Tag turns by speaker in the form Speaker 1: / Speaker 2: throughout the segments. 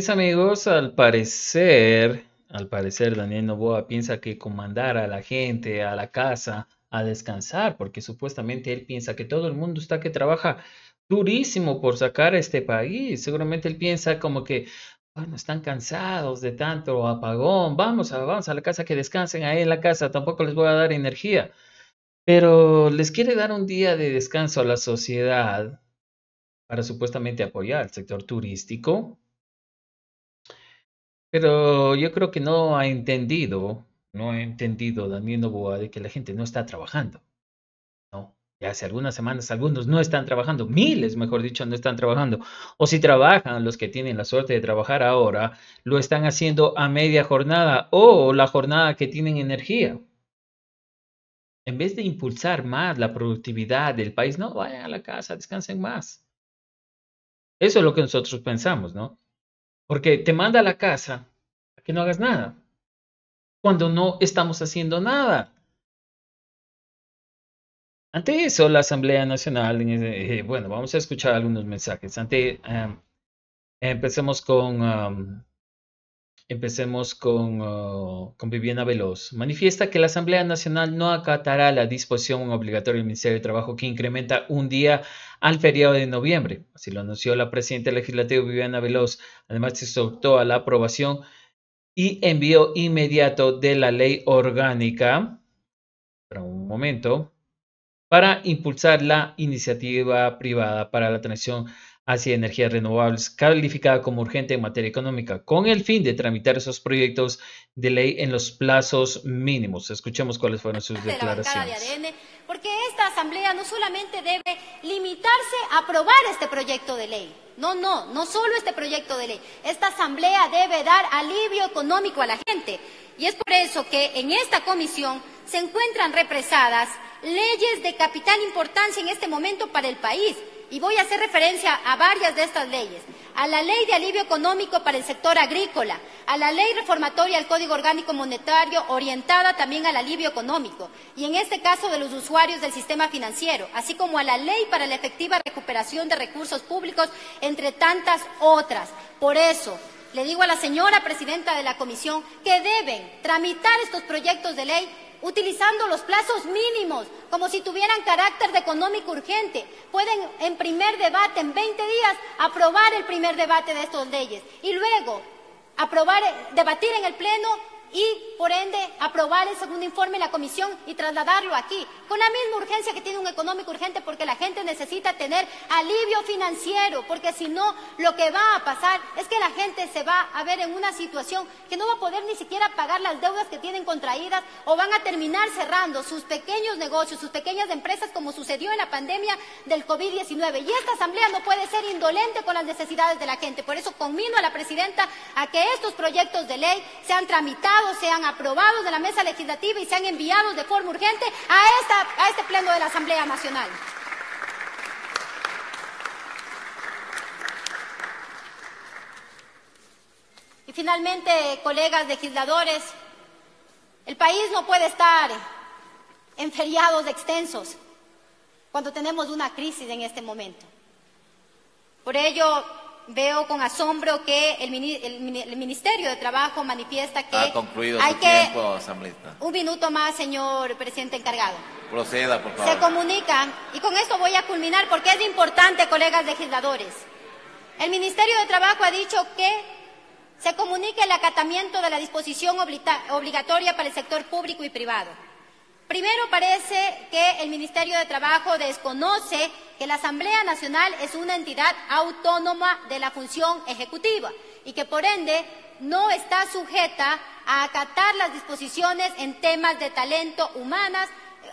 Speaker 1: Sí, amigos, al parecer, al parecer Daniel Novoa piensa que comandar a la gente a la casa a descansar, porque supuestamente él piensa que todo el mundo está que trabaja durísimo por sacar este país. Seguramente él piensa como que, bueno, están cansados de tanto apagón, vamos a, vamos a la casa que descansen ahí en la casa, tampoco les voy a dar energía. Pero les quiere dar un día de descanso a la sociedad para supuestamente apoyar el sector turístico. Pero yo creo que no ha entendido, no ha entendido Daniel Novoa de que la gente no está trabajando. No, hace algunas semanas algunos no están trabajando, miles, mejor dicho, no están trabajando. O si trabajan, los que tienen la suerte de trabajar ahora, lo están haciendo a media jornada o la jornada que tienen energía. En vez de impulsar más la productividad del país, no, vayan a la casa, descansen más. Eso es lo que nosotros pensamos, ¿no? Porque te manda a la casa que no hagas nada, cuando no estamos haciendo nada. Ante eso, la Asamblea Nacional, eh, bueno, vamos a escuchar algunos mensajes. Ante, em, empecemos con Empecemos con, uh, con, Viviana Veloz. Manifiesta que la Asamblea Nacional no acatará la disposición obligatoria del Ministerio de Trabajo que incrementa un día al feriado de noviembre. Así lo anunció la presidenta legislativa Viviana Veloz. Además, se soltó a la aprobación y envío inmediato de la ley orgánica, para un momento, para impulsar la iniciativa privada para la transición hacia energías renovables calificada como urgente en materia económica, con el fin de tramitar esos proyectos de ley en los plazos mínimos. Escuchemos cuáles fueron sus declaraciones.
Speaker 2: porque Asamblea no solamente debe limitarse a aprobar este proyecto de ley, no, no, no solo este proyecto de ley. Esta Asamblea debe dar alivio económico a la gente. Y es por eso que en esta comisión se encuentran represadas leyes de capital importancia en este momento para el país y voy a hacer referencia a varias de estas leyes. A la ley de alivio económico para el sector agrícola, a la ley reformatoria al Código Orgánico Monetario orientada también al alivio económico y en este caso de los usuarios del sistema financiero, así como a la ley para la efectiva recuperación de recursos públicos, entre tantas otras. Por eso, le digo a la señora presidenta de la Comisión que deben tramitar estos proyectos de ley utilizando los plazos mínimos, como si tuvieran carácter de económico urgente. Pueden en primer debate, en 20 días, aprobar el primer debate de estas leyes y luego aprobar, debatir en el Pleno y, por ende, aprobar el segundo informe en la comisión y trasladarlo aquí, con la misma urgencia que tiene un económico urgente, porque la gente necesita tener alivio financiero, porque si no, lo que va a pasar es que la gente se va a ver en una situación que no va a poder ni siquiera pagar las deudas que tienen contraídas o van a terminar cerrando sus pequeños negocios, sus pequeñas empresas, como sucedió en la pandemia del COVID-19. Y esta Asamblea no puede ser indolente con las necesidades de la gente. Por eso conmino a la Presidenta a que estos proyectos de ley sean tramitados sean aprobados de la mesa legislativa y sean enviados de forma urgente a, esta, a este pleno de la Asamblea Nacional. Y finalmente, colegas legisladores, el país no puede estar en feriados extensos cuando tenemos una crisis en este momento. Por ello, veo con asombro que el, Ministerio de Trabajo manifiesta que
Speaker 3: ha concluido hay que tiempo,
Speaker 2: un minuto más, señor presidente encargado.
Speaker 3: Proceda, por favor.
Speaker 2: Se comunica y con esto voy a culminar porque es importante, colegas legisladores. El Ministerio de Trabajo ha dicho que se comunique el acatamiento de la disposición obligatoria para el sector público y privado. Primero parece que el Ministerio de Trabajo desconoce que la Asamblea Nacional es una entidad autónoma de la función ejecutiva y que por ende no está sujeta a acatar las disposiciones en temas de talento humanas,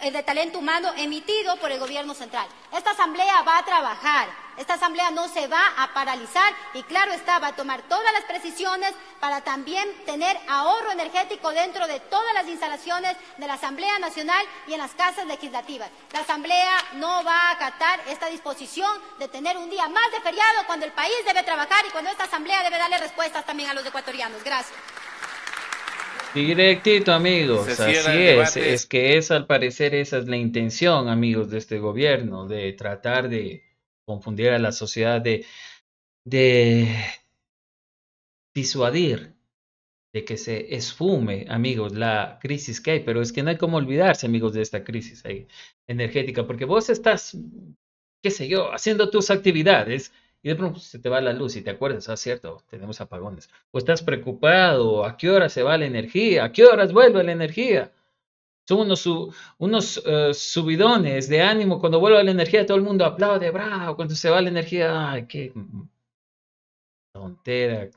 Speaker 2: de talento humano emitido por el gobierno central. Esta asamblea va a trabajar esta asamblea no se va a paralizar y claro está, va a tomar todas las precisiones para también tener ahorro energético dentro de todas las instalaciones de la Asamblea Nacional y en las casas legislativas. La asamblea no va a acatar esta disposición de tener un día más de feriado cuando el país debe trabajar y cuando esta asamblea debe darle respuestas también a los ecuatorianos. Gracias.
Speaker 1: Directito, amigos. Así es. Es que es, al parecer, esa es la intención, amigos, de este gobierno, de tratar de confundir a la sociedad de, de, disuadir de que se esfume, amigos, la crisis que hay, pero es que no hay como olvidarse, amigos, de esta crisis energética, porque vos estás, qué sé yo, haciendo tus actividades y de pronto se te va la luz y te acuerdas, ah, cierto, tenemos apagones. O estás preocupado, ¿a qué hora se va la energía? ¿A qué horas vuelve la energía? Son unos, unos eh, subidones de ánimo. Cuando vuelve la energía, todo el mundo aplaude, bravo. Cuando se va la energía, ay, qué tontera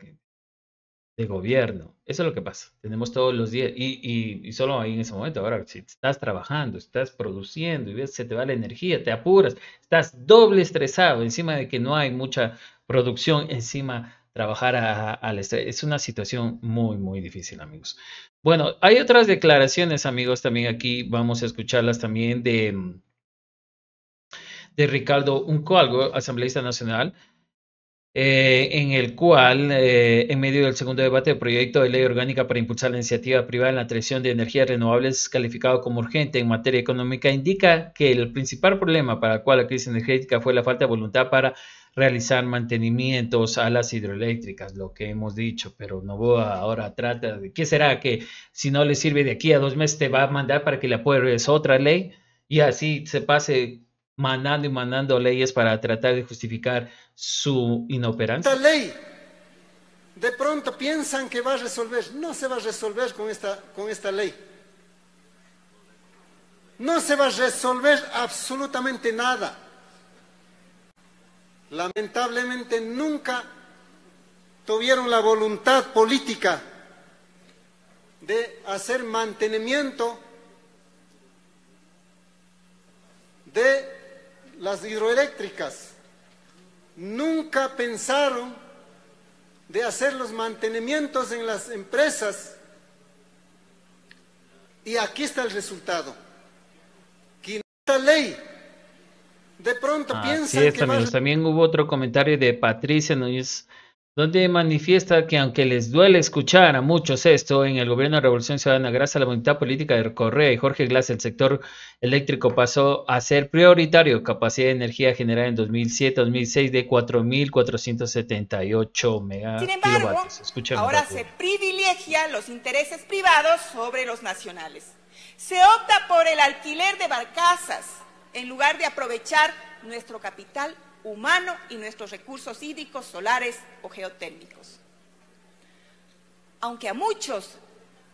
Speaker 1: de gobierno. Eso es lo que pasa. Tenemos todos los días, y, y, solo ahí en ese momento, ahora, si estás trabajando, estás produciendo y ves se te va la energía, te apuras, estás doble estresado, encima de que no hay mucha producción, encima trabajar al estrés. Es una situación muy, muy difícil, amigos. Bueno, hay otras declaraciones, amigos, también aquí vamos a escucharlas también de, de Ricardo Uncoalgo, asambleísta nacional. Eh, en el cual, eh, en medio del segundo debate del proyecto de ley orgánica para impulsar la iniciativa privada en la atracción de energías renovables calificado como urgente en materia económica, indica que el principal problema para el cual la crisis energética fue la falta de voluntad para realizar mantenimientos a las hidroeléctricas, lo que hemos dicho, pero Novoa ahora trata de, ¿qué será que si no le sirve de aquí a dos meses te va a mandar para que le apruebes otra ley? Y así se pase mandando y mandando leyes para tratar de justificar su inoperancia.
Speaker 4: Esta ley, de pronto piensan que va a resolver, no se va a resolver con esta, con esta ley. No se va a resolver absolutamente nada. Lamentablemente nunca tuvieron la voluntad política de hacer mantenimiento de las hidroeléctricas. Nunca pensaron de hacer los mantenimientos en las empresas. Y aquí está el resultado. Que esta ley. De pronto piensa que
Speaker 1: También hubo otro comentario de Patricia Núñez donde manifiesta que aunque les duele escuchar a muchos esto, en el gobierno de Revolución Ciudadana, gracias a la voluntad política de Correa y Jorge Glass, el sector eléctrico pasó a ser prioritario, capacidad de energía generada en 2007-2006 de 4.478 megavatio. Sin embargo,
Speaker 5: ahora se privilegia los intereses privados sobre los nacionales. Se opta por el alquiler de barcazas en lugar de aprovechar nuestro capital humano y nuestros recursos hídricos, solares o geotérmicos. Aunque a muchos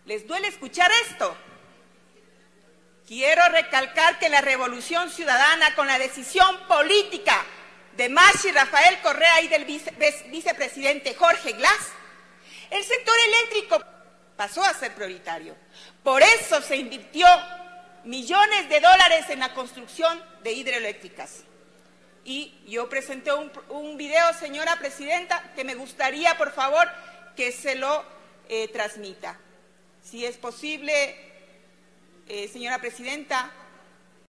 Speaker 5: les duele escuchar esto, quiero recalcar que la revolución ciudadana con la decisión política de Mashi Rafael Correa y del vicepresidente Jorge Glass, el sector eléctrico pasó a ser prioritario. Por eso se invirtió millones de dólares en la construcción de hidroeléctricas y yo presenté un, un, video, señora presidenta, que me gustaría, por favor, que se lo eh, transmita. Si es posible, eh, señora presidenta.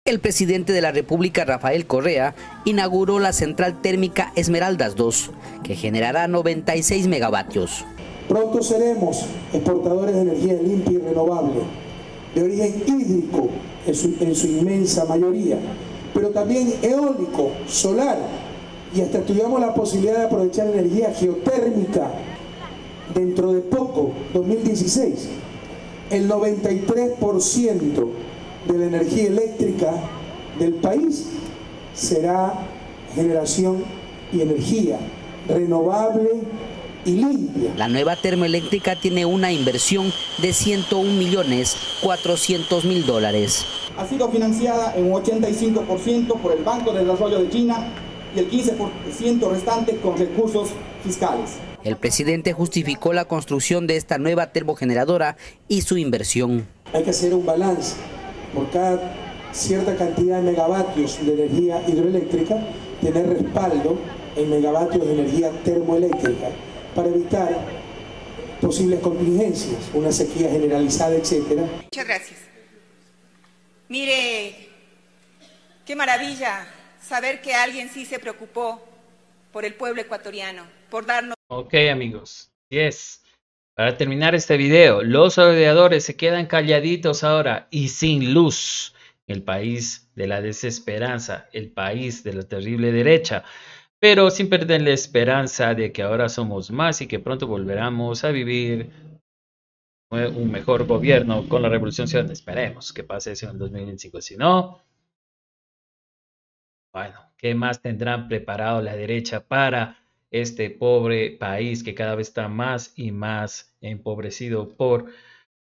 Speaker 6: El presidente de la República, Rafael Correa, inauguró la central térmica Esmeraldas 2, que generará 96 megavatios.
Speaker 7: Pronto seremos exportadores de energía limpia y renovable, de origen hídrico en su, en su inmensa mayoría pero también eólico, solar, y hasta estudiamos la posibilidad de aprovechar energía geotérmica dentro de poco, 2016. El 93% de la energía eléctrica del país será generación y energía renovable y.
Speaker 6: La nueva termoeléctrica tiene una inversión de 101 millones 400 mil dólares
Speaker 8: ha sido financiada en un 85% por el Banco de Desarrollo de China y el 15% restante con recursos fiscales.
Speaker 6: El presidente justificó la construcción de esta nueva termogeneradora y su inversión.
Speaker 7: Hay que hacer un balance por cada cierta cantidad de megavatios de energía hidroeléctrica, tener respaldo en megavatios de energía termoeléctrica para evitar posibles contingencias, una sequía generalizada, etcétera.
Speaker 5: Muchas gracias. Mire, qué maravilla saber que alguien sí se preocupó por el pueblo ecuatoriano, por darnos...
Speaker 1: Ok amigos, yes. Para terminar este video, los odiadores se quedan calladitos ahora y sin luz. El país de la desesperanza, el país de la terrible derecha. Pero sin perder la esperanza de que ahora somos más y que pronto volveremos a vivir un mejor gobierno con la revolución ciudadana. Esperemos que pase eso en el 2025. Si no, bueno, ¿qué más tendrán preparado la derecha para este pobre país que cada vez está más y más empobrecido por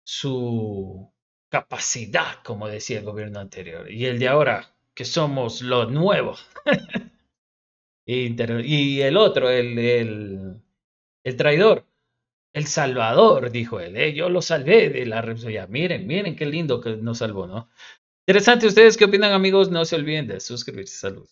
Speaker 1: su capacidad, como decía el gobierno anterior? Y el de ahora, que somos lo nuevo. y el otro, el, el, el traidor, el Salvador, dijo él, ¿eh? yo lo salvé de la revolución. Miren, miren qué lindo que nos salvó, ¿no? Interesante, ¿ustedes qué opinan amigos? No se olviden de suscribirse. Saludos.